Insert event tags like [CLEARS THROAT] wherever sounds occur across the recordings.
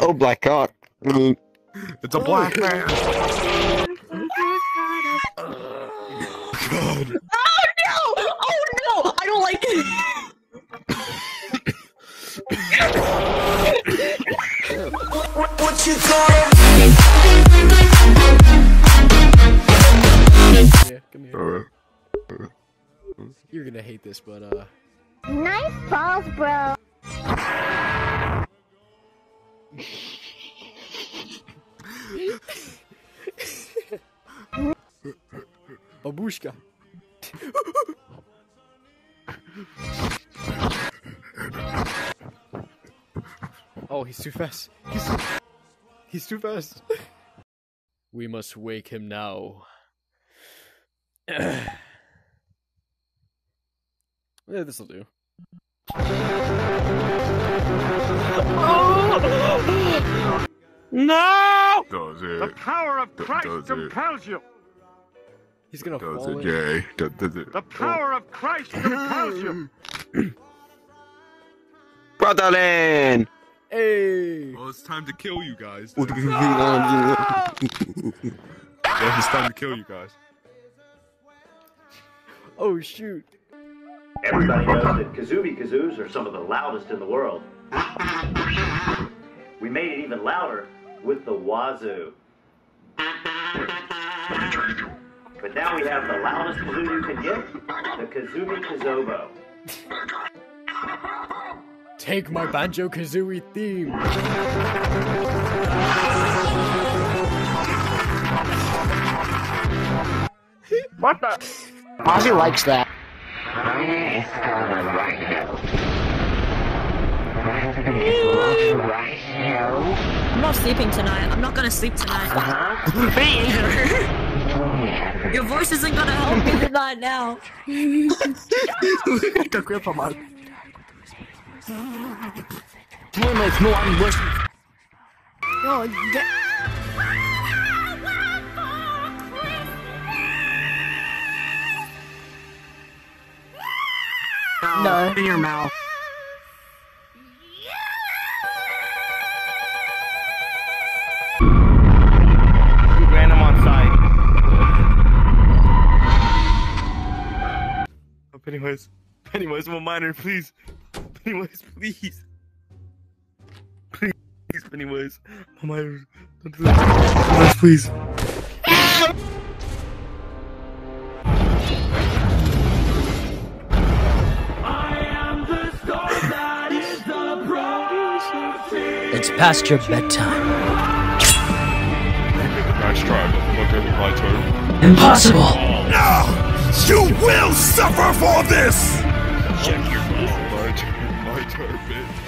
Oh, black cock. [LAUGHS] It's a black man. [LAUGHS] Oh no! Oh no! I don't like it. What you gonna Yeah, come here. You're gonna hate this, but uh. Nice balls, bro. Babushka. oh, he's too fast. He's, he's too fast. we must wake him now. [SIGHS] yeah, this'll do. No! Does it? The power of Christ compels you. He's gonna Does fall it. Jay? Does, does it? The power of Christ oh. compels you. [CLEARS THROAT] Brotherland! Hey! Well, it's time to kill you guys. [LAUGHS] What then. do you mean on Well, it's time to kill you guys. Oh shoot! Everybody knows that Kazoobie kazoos are some of the loudest in the world. We made it even louder with the wazoo. But now we have the loudest kazoo you can get, the Kazoobie Kazobo. Take my Banjo Kazooie theme! What the? Ozzy likes that. I'm not sleeping tonight. I'm not gonna sleep tonight. Me [LAUGHS] either. Your voice isn't gonna help me tonight now. the grip on my. Damn it, no, I'm worse. Yo, get. No. In your mouth. Pennywise. Pennywise, [LAUGHS] I'm a minor, please. [LAUGHS] Pennywise, please. Please, Pennywise. I'm a minor. Don't do that. Pennywise, please. It's past your bedtime. Nice try, but look at my turn. Impossible. You will suffer for this! Check your My turn, my turn, bitch.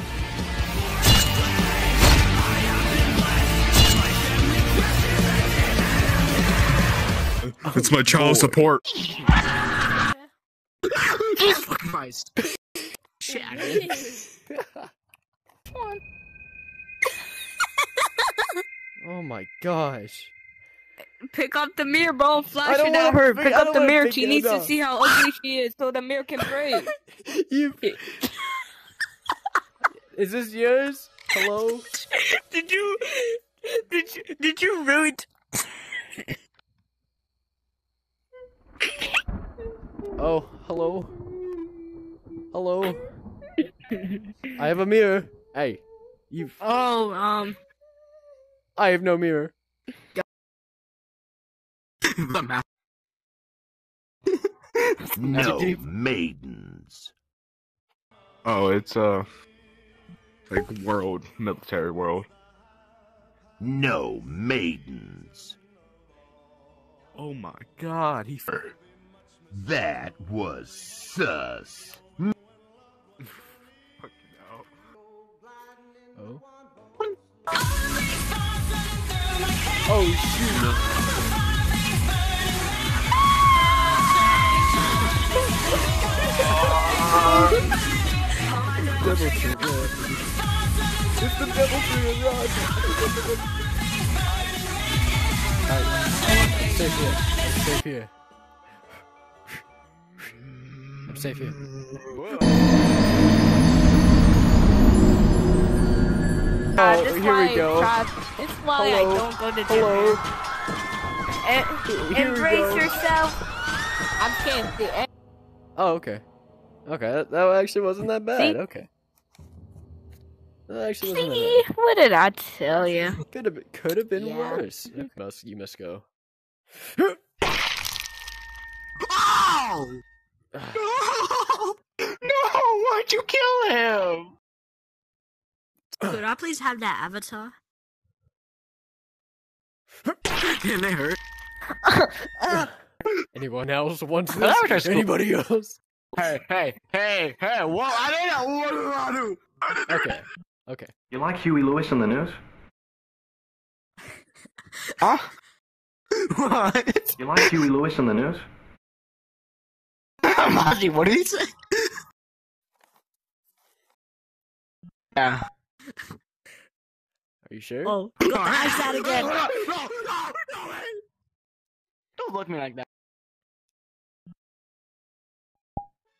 It's my child support. Fucking Christ. Shit. out of. Oh my gosh. Pick up the mirror, bro. Flash it at her. pick- up the mirror. She needs to see how ugly she is so the mirror can break. [LAUGHS] You. Is this yours? Hello? [LAUGHS] Did you? Did you? Did you really? [LAUGHS] Oh, hello? Hello? I have a mirror. Hey, you. oh, um. I have no mirror. The mouth. [LAUGHS] No maidens. Oh, it's uh, like world military world. No maidens. Oh my God, he. That was sus. [LAUGHS] Fucking hell. Oh. Oh shoot! Devil tree run. It's the devil tree run. Alright, I'm safe here. I'm safe here. I'm safe here. Uh, Oh, here we go. That's why Hello. I don't go to gym. Hello. E- embrace yourself. I'm can't eh, Oh, okay. Okay, that, that actually wasn't that bad. See? Okay. That actually wasn't that See, what did I tell you? [LAUGHS] Could have been, could have been Yeah. worse. You mm-hmm. must you must go. [LAUGHS] Oh! no! Why'd you kill him? Could I please have that avatar? [LAUGHS] Can they hurt? Uh. Anyone else wants Well, that was this? cool. Anybody else? Hey, hey, hey, hey! Whoa! I didn't know. What did I do? I didn't do Okay. Okay. You like Huey Lewis and the News? Huh? [LAUGHS] What? You like Huey Lewis and the News? [LAUGHS] Mozzie, what did he say? Yeah. Are you sure? Oh, got the ice out again. No, no, no, no, no. Don't look at me like that.